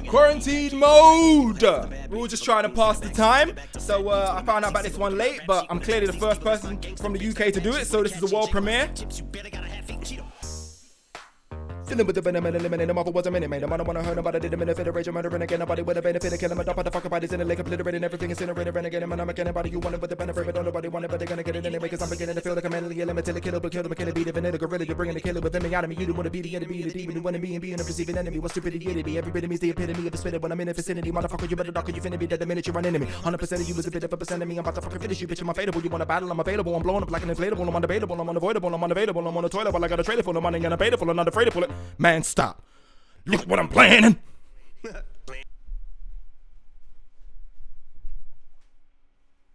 Quarantine mode. We were just trying to pass the time, so uh, I found out about this one late, but I'm clearly the first person from the UK to do it, so this is a world premiere. Dealing with the venom and eliminating them off was a minute, mate. I don't wanna hurt nobody, did a minute, federation, murdering again, nobody with a benefit of killing my the fucker bodies in the lake, obliterating everything, incinerating, renegade, I'm a anybody you want it with the benefit, but nobody want it, but they're gonna get it anyway, cause I'm beginning to feel like I'm mentally ill, until the killer, but kill them, kill beat it, vanilla, gorilla, you're bringing the killer within me out of me, you don't wanna be the enemy, the demon, you wanna be and being a perceiving enemy, what's stupidity, be every bit of me's the epitome of the spirit when I'm in the vicinity, motherfucker, you better duck, you finna be dead the minute you run into me, 100% of you is a bit of a percent of me, I'm about to fucking finish you, bitch, I'm unfadable, you wanna battle, I'm available, I'm blowing up like an inflatable, I'm unavailable, I'm unavoidable, I'm unavailable, I'm on the toilet, but I got a trailer full of money and I'm paid I'm not afraid to pull it, man, stop. Look what I'm planning.